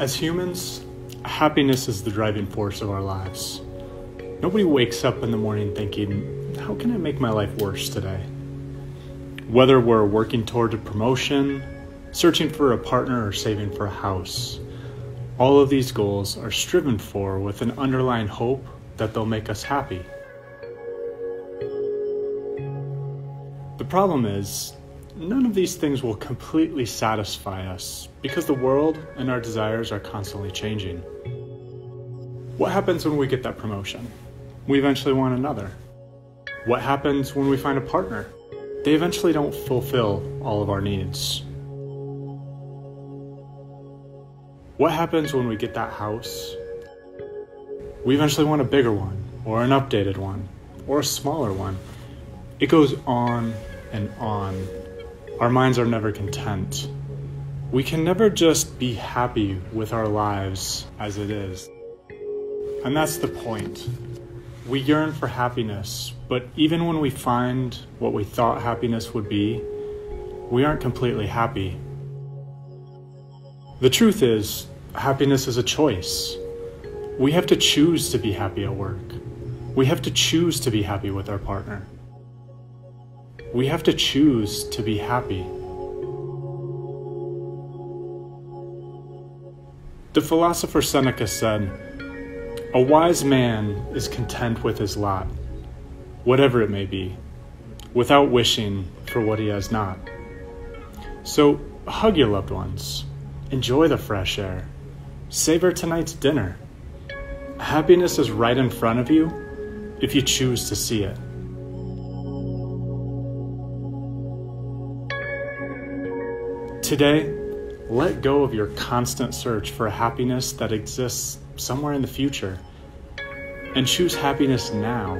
As humans, happiness is the driving force of our lives. Nobody wakes up in the morning thinking, how can I make my life worse today? Whether we're working toward a promotion, searching for a partner, or saving for a house, all of these goals are striven for with an underlying hope that they'll make us happy. The problem is, none of these things will completely satisfy us because the world and our desires are constantly changing. What happens when we get that promotion? We eventually want another. What happens when we find a partner? They eventually don't fulfill all of our needs. What happens when we get that house? We eventually want a bigger one, or an updated one, or a smaller one. It goes on and on our minds are never content. We can never just be happy with our lives as it is. And that's the point. We yearn for happiness, but even when we find what we thought happiness would be, we aren't completely happy. The truth is, happiness is a choice. We have to choose to be happy at work. We have to choose to be happy with our partner. We have to choose to be happy. The philosopher Seneca said, A wise man is content with his lot, whatever it may be, without wishing for what he has not. So hug your loved ones, enjoy the fresh air, savor tonight's dinner. Happiness is right in front of you if you choose to see it. Today, let go of your constant search for a happiness that exists somewhere in the future and choose happiness now.